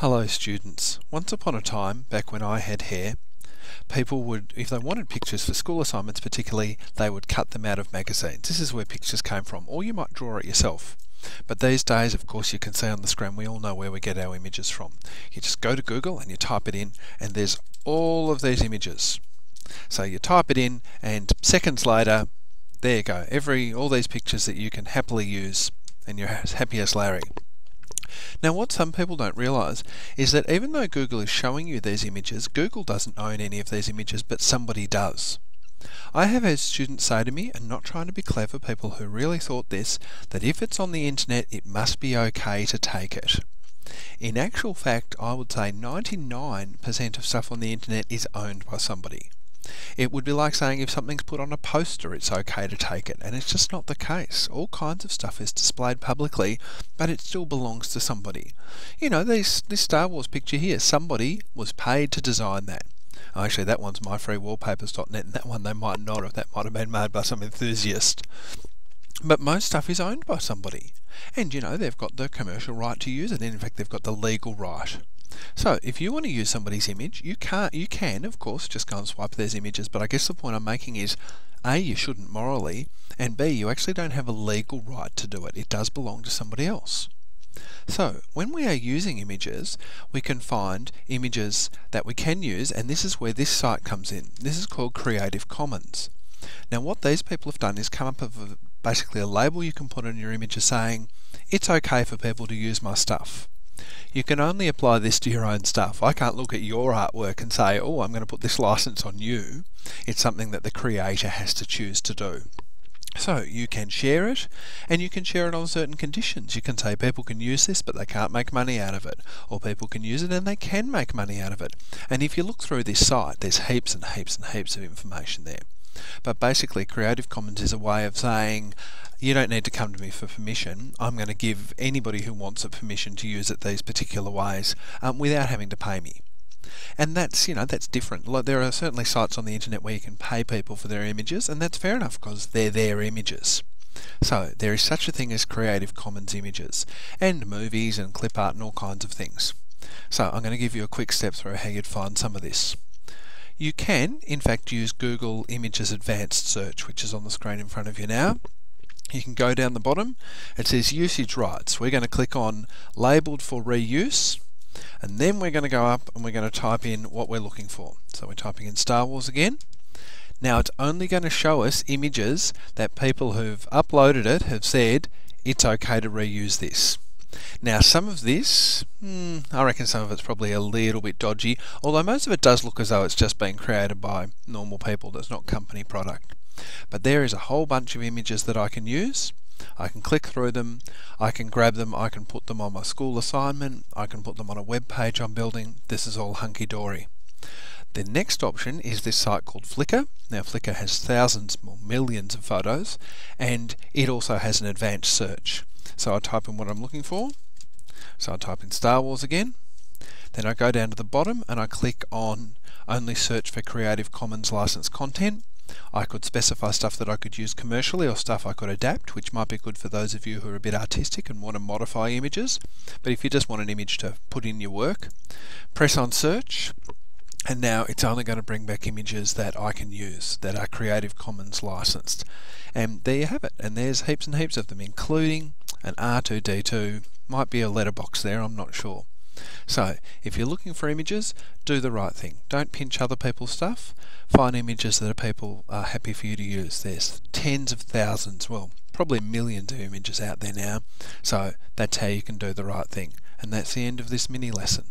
Hello students. Once upon a time, back when I had hair, people would, if they wanted pictures for school assignments particularly, they would cut them out of magazines. This is where pictures came from, or you might draw it yourself. But these days, of course, you can see on the screen, we all know where we get our images from. You just go to Google and you type it in, and there's all of these images. So you type it in, and seconds later, there you go. Every all these pictures that you can happily use, and you're as happy as Larry. Now what some people don't realise is that even though Google is showing you these images, Google doesn't own any of these images, but somebody does. I have had students say to me, and not trying to be clever, people who really thought this, that if it's on the internet it must be okay to take it. In actual fact, I would say 99% of stuff on the internet is owned by somebody. It would be like saying if something's put on a poster, it's okay to take it, and it's just not the case. All kinds of stuff is displayed publicly, but it still belongs to somebody. You know, this, this Star Wars picture here, somebody was paid to design that. Oh, actually, that one's myfreewallpapers.net, and that one they might not have. That might have been made by some enthusiast. But most stuff is owned by somebody. And, you know, they've got the commercial right to use it, and in fact, they've got the legal right. So if you want to use somebody's image, you can't you can of course just go and swipe those images, but I guess the point I'm making is A, you shouldn't morally, and B, you actually don't have a legal right to do it. It does belong to somebody else. So, when we are using images, we can find images that we can use, and this is where this site comes in. This is called Creative Commons. Now, what these people have done is come up with basically a label you can put on your images saying, it's okay for people to use my stuff. You can only apply this to your own stuff. I can't look at your artwork and say, oh, I'm going to put this license on you. It's something that the creator has to choose to do. So you can share it and you can share it on certain conditions. You can say people can use this but they can't make money out of it or people can use it and they can make money out of it. And if you look through this site there's heaps and heaps and heaps of information there. But basically, Creative Commons is a way of saying, you don't need to come to me for permission. I'm going to give anybody who wants a permission to use it these particular ways um, without having to pay me. And that's, you know, that's different. There are certainly sites on the internet where you can pay people for their images, and that's fair enough because they're their images. So there is such a thing as Creative Commons images, and movies and clip art and all kinds of things. So I'm going to give you a quick step through how you'd find some of this. You can, in fact, use Google Images Advanced Search, which is on the screen in front of you now. You can go down the bottom, it says Usage Rights. We're going to click on Labelled for Reuse, and then we're going to go up and we're going to type in what we're looking for. So we're typing in Star Wars again. Now it's only going to show us images that people who've uploaded it have said it's okay to reuse this. Now some of this, hmm, I reckon some of it's probably a little bit dodgy, although most of it does look as though it's just been created by normal people, that's not company product. But there is a whole bunch of images that I can use. I can click through them, I can grab them, I can put them on my school assignment, I can put them on a web page I'm building. This is all hunky-dory. The next option is this site called Flickr. Now Flickr has thousands or millions of photos and it also has an advanced search. So I type in what I'm looking for. So I type in Star Wars again. Then I go down to the bottom and I click on only search for Creative Commons licensed content. I could specify stuff that I could use commercially or stuff I could adapt, which might be good for those of you who are a bit artistic and want to modify images. But if you just want an image to put in your work, press on search, and now it's only going to bring back images that I can use, that are Creative Commons licensed. And there you have it, and there's heaps and heaps of them, including an R2D2, might be a letterbox there, I'm not sure. So, if you're looking for images, do the right thing. Don't pinch other people's stuff. Find images that people are happy for you to use. There's tens of thousands, well, probably millions of images out there now. So, that's how you can do the right thing. And that's the end of this mini lesson.